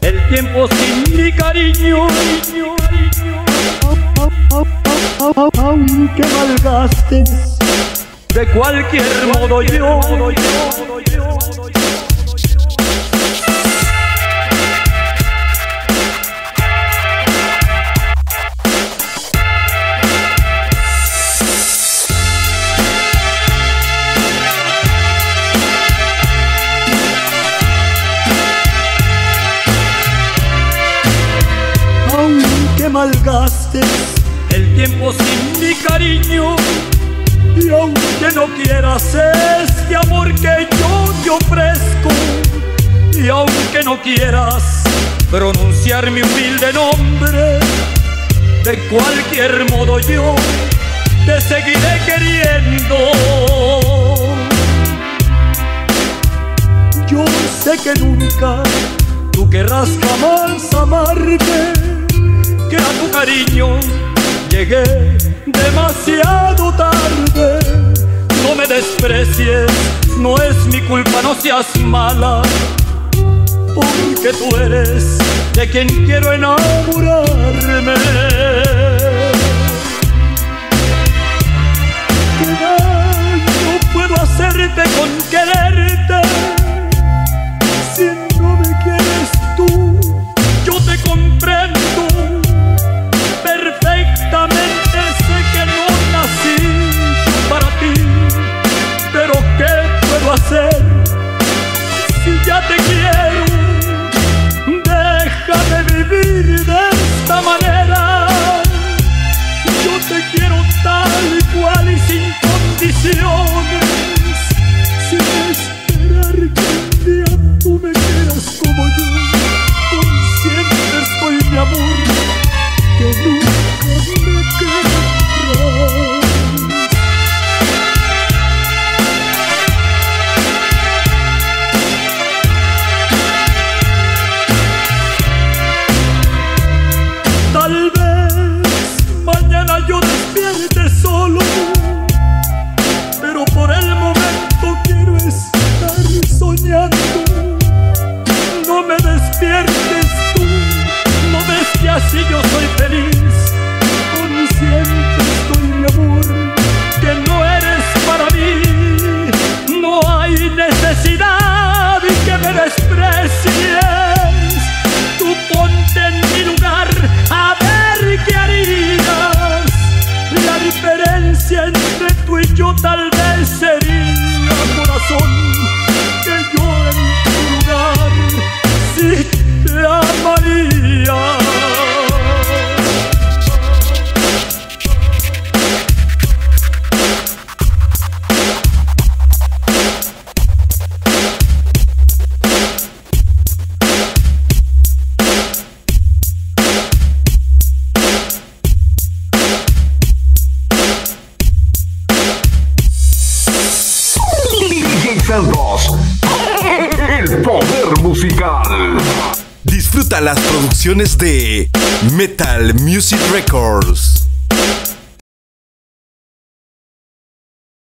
el, tiempo sin mi cariño aunque malgastes de cualquier modo yo aunque malgastes. El tiempo sin mi cariño. Y aunque no quieras este amor que yo te ofrezco. Y aunque no quieras pronunciar mi humilde nombre de cualquier modo yo te seguiré queriendo. Yo sé que nunca tú querrás jamás amarme cariño llegué demasiado tarde. No me desprecies, no es mi culpa, no seas mala, porque tú eres de quien quiero enamorarme. El poder musical. Disfruta las producciones de Metal Music Records.